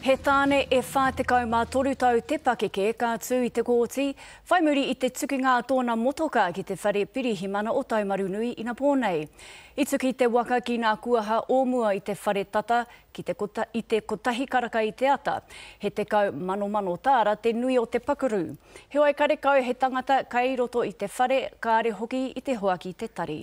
He tāne e 43 tau te pakeke ka tū i te kōti, whai muri i te tukinga a tōna motoka ki te whare pirihimana o Taumarunui ina pō nei. I tuki te waka ki nā kuaha o mua i te whare tata ki te i te kotahi karaka i te ata, he tekau manomano tāra te nui o te pakurū. Heoi karekau he tangata kei roto i te whare, kāre hoki i te hoa ki te tari.